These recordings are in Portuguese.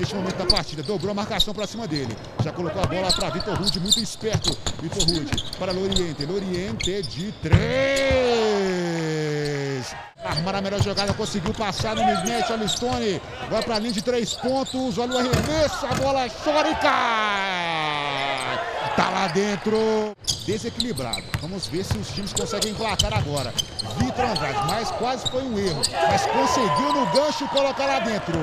neste momento da partida. Dobrou a marcação para cima dele. Já colocou a bola para Vitor Rude, muito esperto. Vitor Rude para Loriente. Loriente de três. Armar a melhor jogada, conseguiu passar no Misnet, Alistone. Vai para a linha de três pontos. Olha o arremesso, a bola chora e cai. Tá lá dentro. Desequilibrado. Vamos ver se os times conseguem emplacar agora. Vitor Andrade, mas quase foi um erro. Mas conseguiu no gancho colocar lá dentro.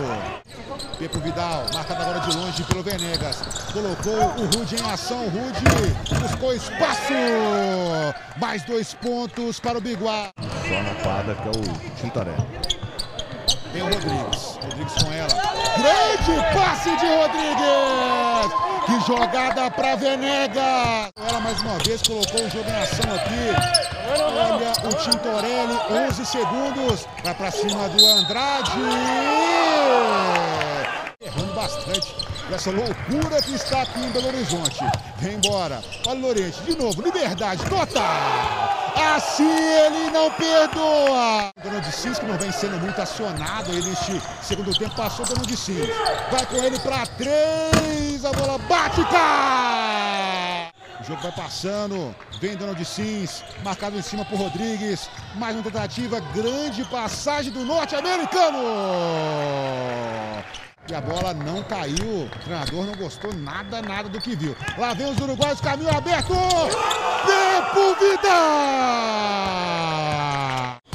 Pepo Vidal, marcado agora de longe pelo Venegas. Colocou o Rude em ação. Rude buscou espaço. Mais dois pontos para o Biguá. Só na quadra que é o Tintarelli. Tem o Rodrigues. Rodrigues com ela. Grande passe de Rodrigues. Jogada para Venegas. Ela mais uma vez colocou o jogo em ação aqui. Olha o Tintorelli, 11 segundos. Vai para cima do Andrade. Errando bastante essa loucura que está aqui em Belo Horizonte. Vem embora. Olha o Lorente, de novo, liberdade total. Assim ele não perdoa. Dono de Sims, que não vem sendo muito acionado aí neste segundo tempo, passou Dono de Sims. Vai com ele para três, a bola bate e. O jogo vai passando, vem Donald Sims, marcado em cima por Rodrigues. Mais uma tentativa, grande passagem do norte-americano. E a bola não caiu. O treinador não gostou nada, nada do que viu. Lá vem os uruguaios, caminho aberto. Tempo vida!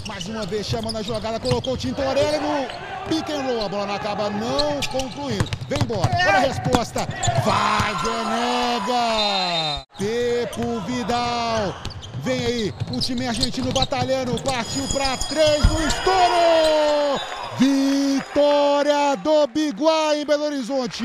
Mais uma vez chama na jogada, colocou o Tintorelli no pick and roll. A bola acaba não concluindo. Vem embora. Olha a resposta. Vai, Venega! Tempo Vidal. Vem aí, o time argentino batalhando, partiu para três no estouro! Vitória do Biguá em Belo Horizonte!